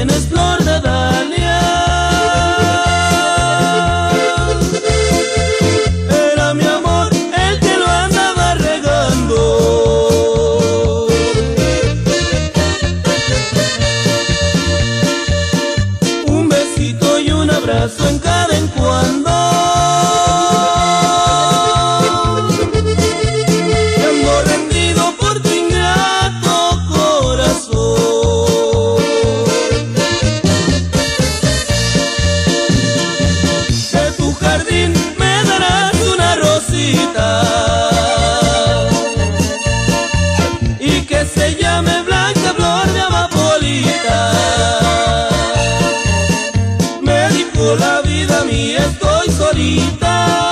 tienes flor de. florida